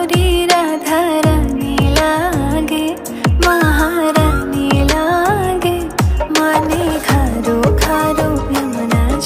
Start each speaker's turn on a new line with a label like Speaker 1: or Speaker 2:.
Speaker 1: Melody